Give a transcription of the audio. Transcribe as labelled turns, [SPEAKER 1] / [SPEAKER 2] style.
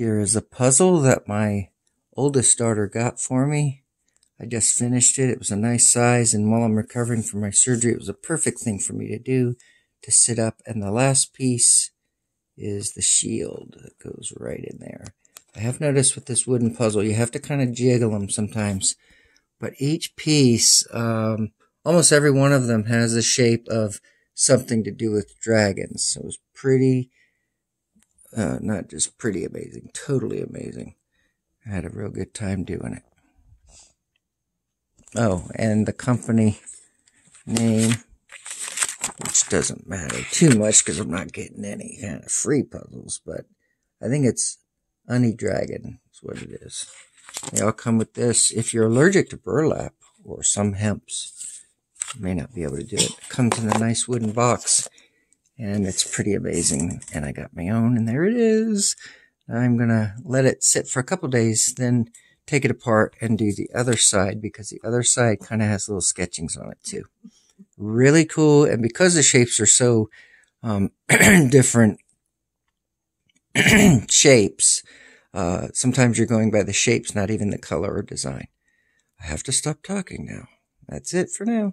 [SPEAKER 1] Here is a puzzle that my oldest daughter got for me. I just finished it. It was a nice size, and while I'm recovering from my surgery, it was a perfect thing for me to do to sit up. And the last piece is the shield that goes right in there. I have noticed with this wooden puzzle, you have to kind of jiggle them sometimes. But each piece, um, almost every one of them has the shape of something to do with dragons. So it was pretty uh, not just pretty amazing, totally amazing. I had a real good time doing it. Oh, and the company name, which doesn't matter too much because I'm not getting any kind of free puzzles, but I think it's Unidragon is what it is. They all come with this. If you're allergic to burlap or some hemps, you may not be able to do it. It comes in a nice wooden box and it's pretty amazing. And I got my own, and there it is. I'm gonna let it sit for a couple days, then take it apart and do the other side because the other side kind of has little sketchings on it too. Really cool, and because the shapes are so um, different shapes, uh, sometimes you're going by the shapes, not even the color or design. I have to stop talking now. That's it for now.